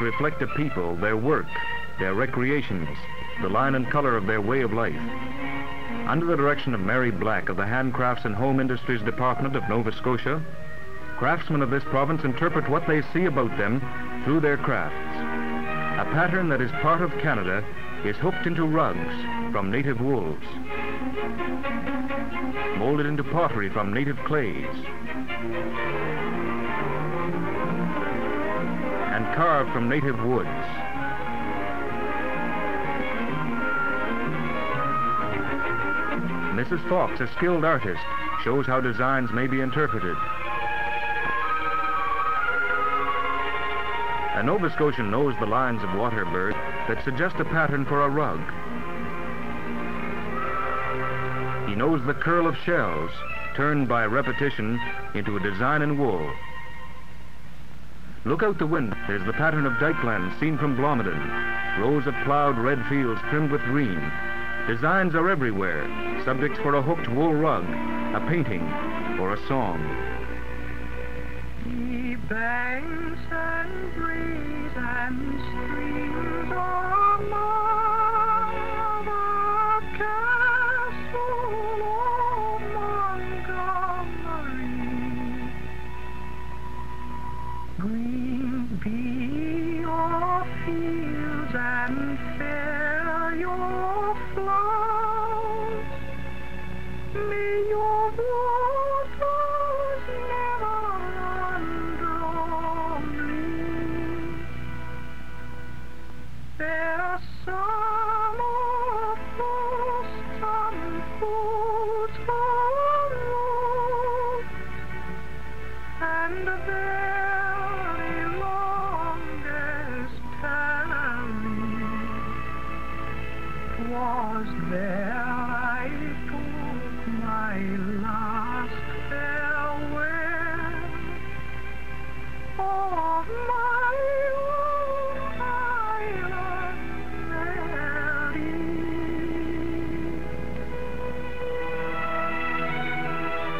Reflect the people, their work, their recreations, the line and color of their way of life. Under the direction of Mary Black of the Handcrafts and Home Industries Department of Nova Scotia, craftsmen of this province interpret what they see about them through their crafts. A pattern that is part of Canada is hooked into rugs from native wools, molded into pottery from native clays, carved from native woods. Mrs. Fox, a skilled artist, shows how designs may be interpreted. A Nova Scotian knows the lines of water waterbird that suggest a pattern for a rug. He knows the curl of shells, turned by repetition into a design in wool. Look out the window. There's the pattern of dykeland seen from Blomidon. Rows of plowed red fields trimmed with green. Designs are everywhere. Subjects for a hooked wool rug, a painting, or a song banks and breeze and streams are among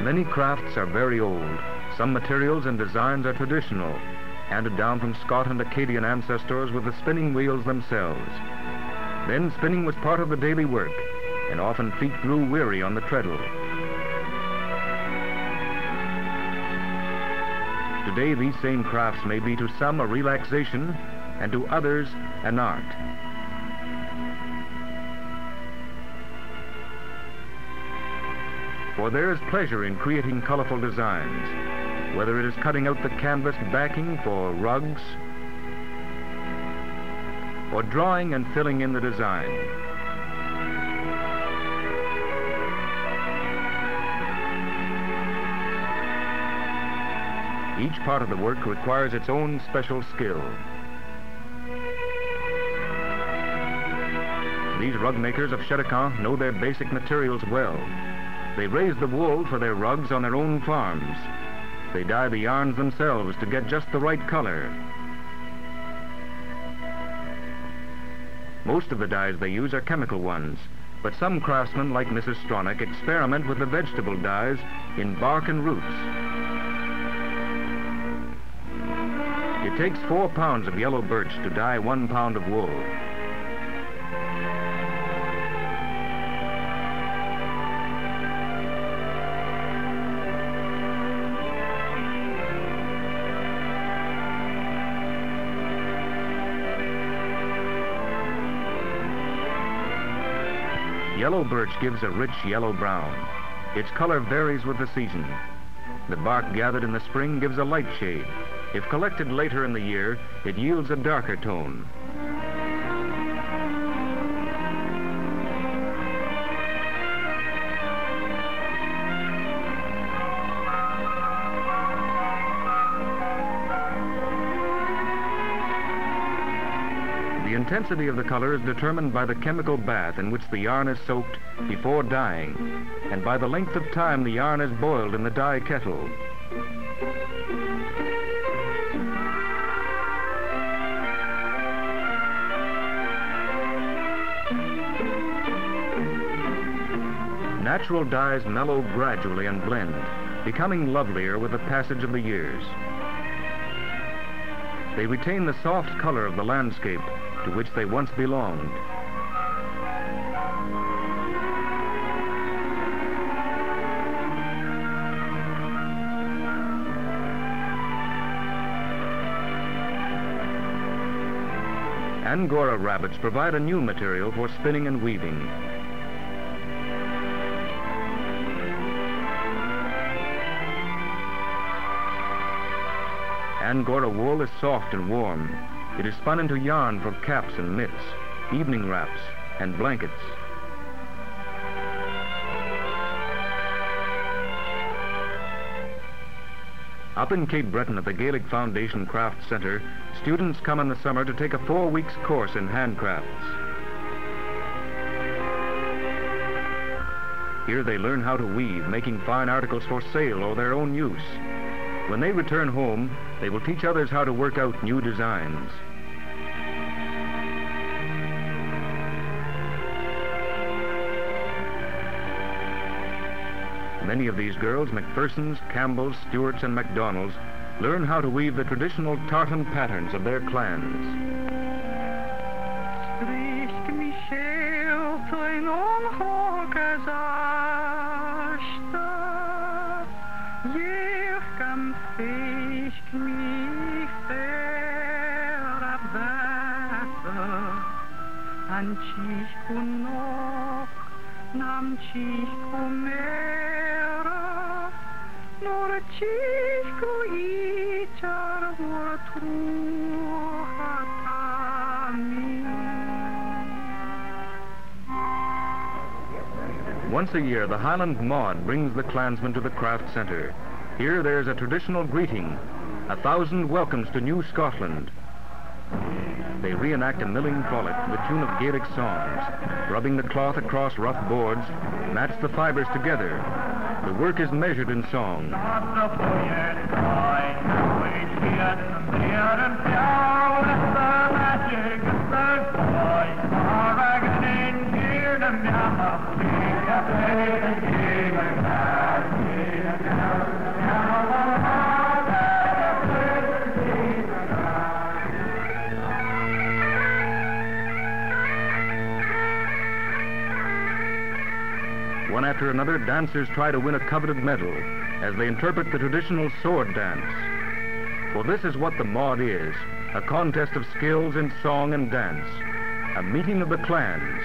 Many crafts are very old. Some materials and designs are traditional, handed down from Scot and Acadian ancestors with the spinning wheels themselves. Then spinning was part of the daily work, and often feet grew weary on the treadle. Today, these same crafts may be to some a relaxation, and to others an art. For there is pleasure in creating colorful designs, whether it is cutting out the canvas backing for rugs, or drawing and filling in the design. Each part of the work requires its own special skill. These rug makers of Cheticamp know their basic materials well. They raise the wool for their rugs on their own farms. They dye the yarns themselves to get just the right color. Most of the dyes they use are chemical ones, but some craftsmen like Mrs. Stronach experiment with the vegetable dyes in bark and roots. It takes four pounds of yellow birch to dye one pound of wool. Yellow birch gives a rich yellow brown. Its color varies with the season. The bark gathered in the spring gives a light shade. If collected later in the year, it yields a darker tone. Intensity of the color is determined by the chemical bath in which the yarn is soaked before dyeing, and by the length of time the yarn is boiled in the dye kettle. Natural dyes mellow gradually and blend, becoming lovelier with the passage of the years. They retain the soft color of the landscape to which they once belonged. Angora rabbits provide a new material for spinning and weaving. Angora wool is soft and warm. It is spun into yarn for caps and mitts, evening wraps, and blankets. Up in Cape Breton at the Gaelic Foundation Craft Center, students come in the summer to take a four weeks course in handcrafts. Here they learn how to weave, making fine articles for sale or their own use. When they return home, they will teach others how to work out new designs. Many of these girls, McPhersons, Campbells, Stewarts, and McDonalds, learn how to weave the traditional tartan patterns of their clans. Once a year, the Highland Mod brings the clansmen to the craft center. Here there's a traditional greeting, a thousand welcomes to New Scotland. They reenact a milling frolic to the tune of Gaelic songs, rubbing the cloth across rough boards, match the fibers together. The work is measured in song. One after another, dancers try to win a coveted medal as they interpret the traditional sword dance. For this is what the Mod is, a contest of skills in song and dance, a meeting of the clans,